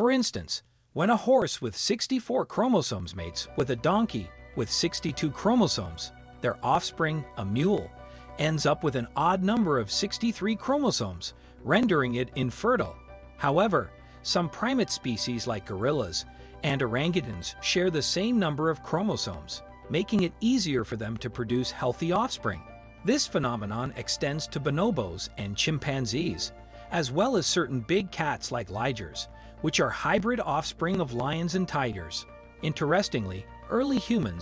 For instance, when a horse with 64 chromosomes mates with a donkey with 62 chromosomes, their offspring, a mule, ends up with an odd number of 63 chromosomes, rendering it infertile. However, some primate species like gorillas and orangutans share the same number of chromosomes, making it easier for them to produce healthy offspring. This phenomenon extends to bonobos and chimpanzees, as well as certain big cats like ligers, which are hybrid offspring of lions and tigers. Interestingly, early humans